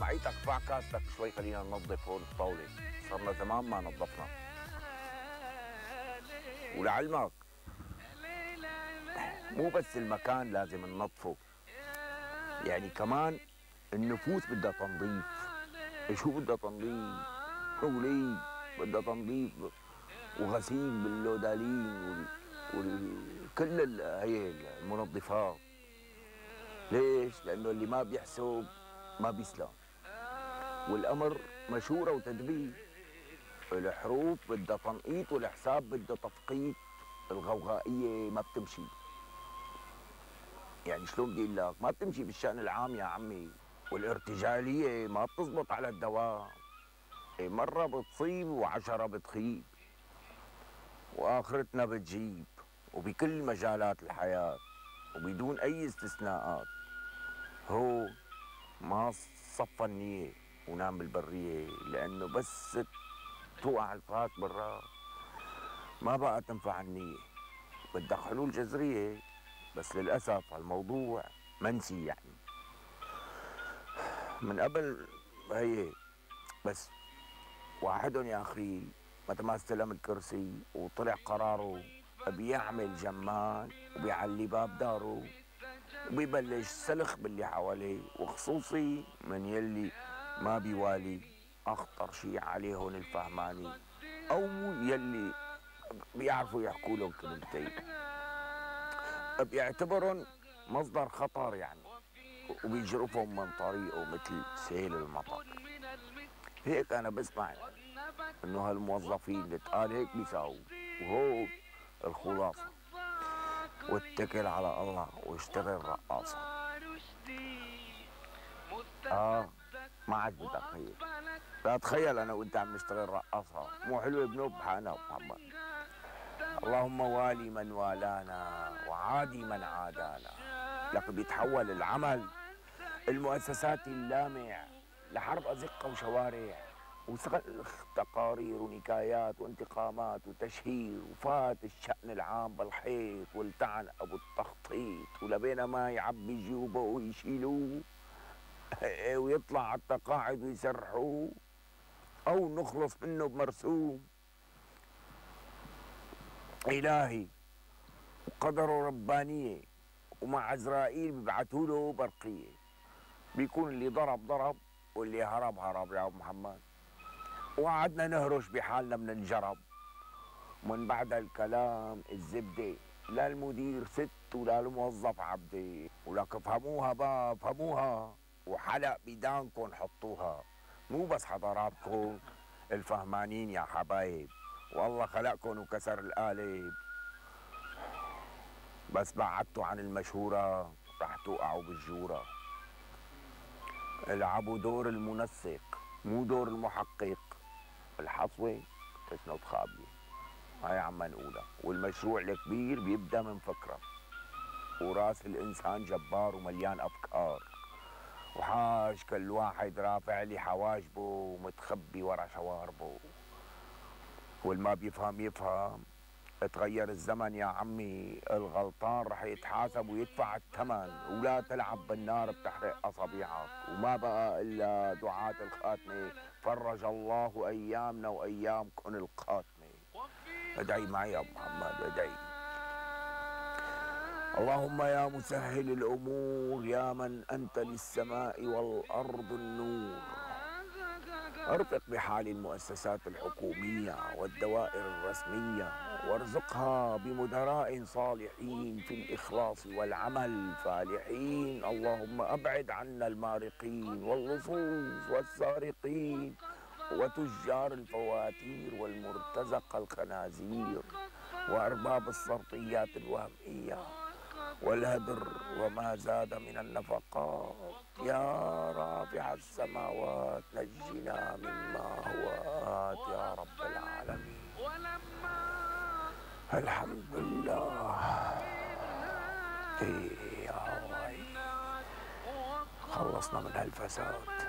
معيتك ارفع كاستك شوي خلينا ننظف هون الطاولة. صرنا زمان ما نظفنا. ولعلمك مو بس المكان لازم ننظفه. يعني كمان النفوس بدها تنظيف. شو بدها تنظيف؟ ولي بدها تنظيف وغسيل باللودالين وكل هي المنظفات. ليش؟ لأنه اللي ما بيحسب ما بيسلم. والأمر مشورة وتدبير. الحروف بدها تنقيط والحساب بده تفقيط. الغوغائية ما بتمشي. يعني شلون بدي لك؟ ما بتمشي بالشأن العام يا عمي. والارتجالية ما بتزبط على الدوام. إيه، مرة بتصيب وعشرة بتخيب. وآخرتنا بتجيب. وبكل مجالات الحياة. وبدون أي استثناءات. هو ما صفى النية. ونام بالبرية لأنه بس توقع الفاك برا ما بقى تنفع النية. بدها حلول جذرية بس للأسف الموضوع منسي يعني. من قبل هي بس واحدهم يا أخي متى ما استلم الكرسي وطلع قراره بيعمل جمال وبيعلي باب داره وبيبلش سلخ باللي حواليه وخصوصي من يلي ما بيوالي أخطر شيء عليهم الفهماني. أو يلي بيعرفوا يحكوا لهم كلمتين. بيعتبرهم مصدر خطر يعني وبيجرفهم من طريقه مثل سيل المطر. هيك أنا بسمع إنه هالموظفين اللي تقال هيك بيساووا وهو الخلاصة. واتكل على الله واشتغل رقاصة. آه. ما عاد بتخيل. لا تخيل أنا وأنت عم نشتغل رقاصة. مو حلوة بنوب أنا ومحمد اللهم والي من والانا وعادي من عادانا. لكن بيتحول العمل. المؤسساتي اللامع لحرب أزقة وشوارع وسلخ تقارير ونكايات وانتقامات وتشهير وفات الشأن العام بالحيط والتعن أبو التخطيط. ولبينا ما يعبي جيوبه ويشيلوه. ويطلع على التقاعد ويسرحوه أو نخلص منه بمرسوم. إلهي وقدره ربانية ومع عزرائيل بيبعثوا له برقية. بيكون اللي ضرب ضرب واللي هرب هرب. يا أبو محمد وقعدنا نهرش بحالنا من الجرب. من بعد الكلام الزبدة لا المدير ست ولا الموظف عبدة. ولك افهموها بقى افهموها وحلق بدانكم حطوها. مو بس حضراتكم الفهمانين يا حبايب. والله خلقكم وكسر القالب بس بعدتوا عن المشهورة رح توقعوا بالجورة العبوا دور المنسق مو دور المحقق. الحصوة تسند خابية هاي عم نقولها والمشروع الكبير بيبدأ من فكرة. وراس الإنسان جبار ومليان أفكار. وحاج كل واحد رافع لي حواجبه ومتخبي ورا شواربه. والما بيفهم يفهم. تغير الزمن يا عمي الغلطان رح يتحاسب ويدفع الثمن ولا تلعب بالنار بتحرق اصابيعك وما بقى إلا دعاة الخاتمة. فرج الله أيامنا وايامكم القاتمه ادعي معي يا محمد ادعي. اللهم يا مسهل الأمور يا من أنت للسماء والأرض النور. ارفق بحال المؤسسات الحكومية والدوائر الرسمية وارزقها بمدراء صالحين في الإخلاص والعمل فالحين. اللهم أبعد عنا المارقين واللصوص والسارقين وتجار الفواتير والمرتزق الخنازير وأرباب الصرطيات الوهمية. والهدر وما زاد من النفقات. يا رافع السماوات نجنا مما هو آت يا رب العالمين. الحمد لله. إيه يا خلصنا من هالفساد.